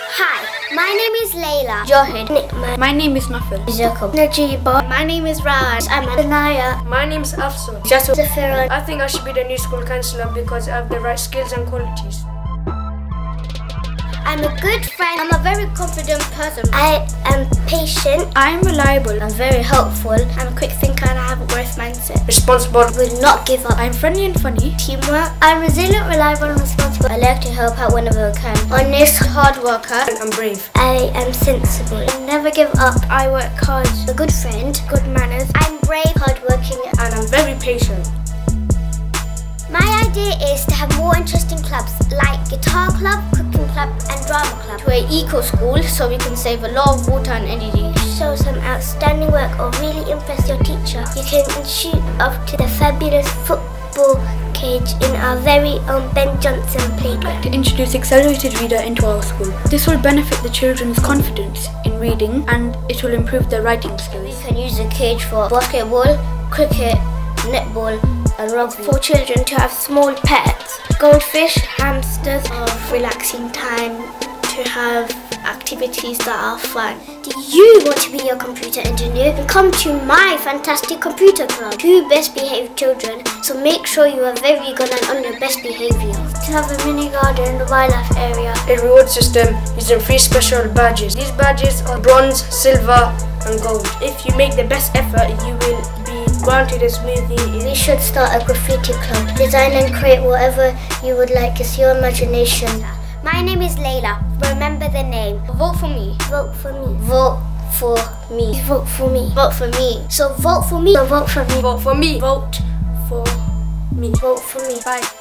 Hi, my name is Layla. Johid. Nikman. My name is Nafil. Jacob. Najiba. My name is Raj. I'm Anaya. My name is Afsun. Jasu. I think I should be the new school councillor because I have the right skills and qualities. I'm a good friend. I'm a very confident person. I am patient. I'm reliable. I'm very helpful. I'm a quick thinker and I have a growth mindset. Responsible. Will not give up. I'm friendly and funny. Teamwork. I'm resilient, reliable, and responsible. I like to help out whenever I can. Honest, hard worker. I'm brave. I am sensible. I never give up. I work hard. A good friend. Good manners. I'm brave, hardworking. And I'm very patient. My idea is to have more interesting clubs like guitar club, cooking club, and drama club. To an eco school so we can save a lot of water and energy. Show some outstanding work or really impress your teacher. You can shoot off to the fabulous football cage in our very own Ben Jonson playground. To introduce accelerated reader into our school. This will benefit the children's confidence in reading and it will improve their writing We skills. can use the cage for basketball, cricket, netball, and. For children to have small pets, goldfish, hamsters, of relaxing time to have activities that are fun. Do you want to be a computer engineer? Come to my fantastic computer club. Two best behaved children, so make sure you are very good and on your best behavior. To have a mini garden in the wildlife area. A reward system using three special badges. These badges are bronze, silver, and gold. If you make the best effort, you will granted a smoothie. We should start a graffiti club. Design and create whatever you would like. It's your imagination. My name is Layla. Remember the name. Vote for me. Vote for me. Vote for me. Vote for me. Vote for me. So vote for me. So vote for me. Vote for me. Vote for me. Vote for me. Bye.